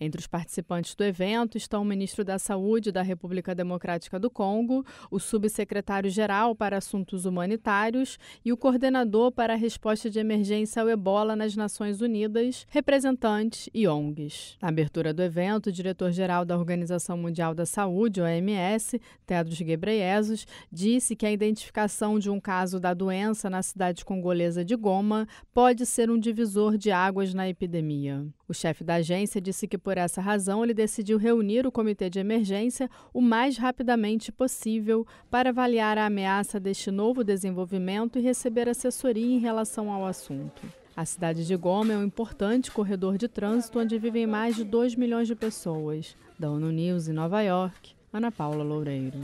Entre os participantes do evento estão o ministro da Saúde da República Democrática do Congo, o subsecretário-geral para Assuntos Humanitários e o coordenador para a resposta de emergência ao ebola nas Nações Unidas, representantes e ONGs. Na abertura do evento, o diretor-geral da Organização Mundial da Saúde, OMS, Tedros Ghebreyesus, disse que a identificação de um caso da doença na cidade congolesa de Goma pode ser um divisor de águas na epidemia. O chefe da agência disse que, por essa razão, ele decidiu reunir o comitê de emergência o mais rapidamente possível para avaliar a ameaça deste novo desenvolvimento e receber assessoria em relação ao assunto. A cidade de Goma é um importante corredor de trânsito onde vivem mais de 2 milhões de pessoas. Da ONU News em Nova York, Ana Paula Loureiro.